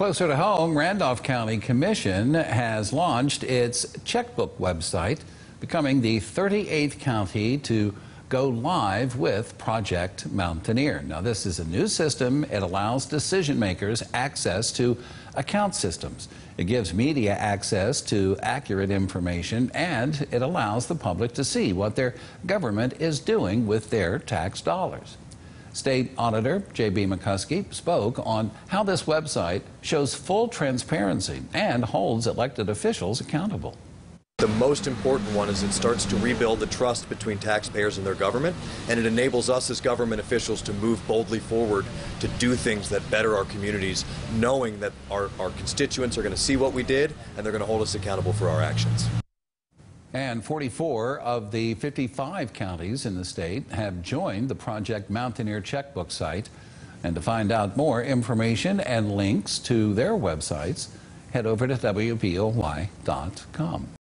Closer to home, Randolph County Commission has launched its checkbook website, becoming the 38th county to go live with Project Mountaineer. Now, this is a new system. It allows decision makers access to account systems. It gives media access to accurate information, and it allows the public to see what their government is doing with their tax dollars. State Auditor J.B. McCuskey spoke on how this website shows full transparency and holds elected officials accountable. The most important one is it starts to rebuild the trust between taxpayers and their government, and it enables us as government officials to move boldly forward to do things that better our communities, knowing that our, our constituents are going to see what we did and they're going to hold us accountable for our actions. And 44 of the 55 counties in the state have joined the Project Mountaineer checkbook site. And to find out more information and links to their websites, head over to WBOY.com.